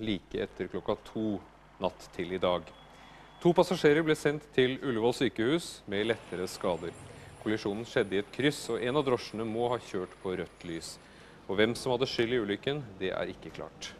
like etter klokka to natt til i dag. To passasjerer ble sendt til Ullevål sykehus med lettere skader. Kollisjonen skjedde i et kryss, og en av drosjene må ha kjørt på rødt lys. Og hvem som hadde skyld i ulykken, det er ikke klart.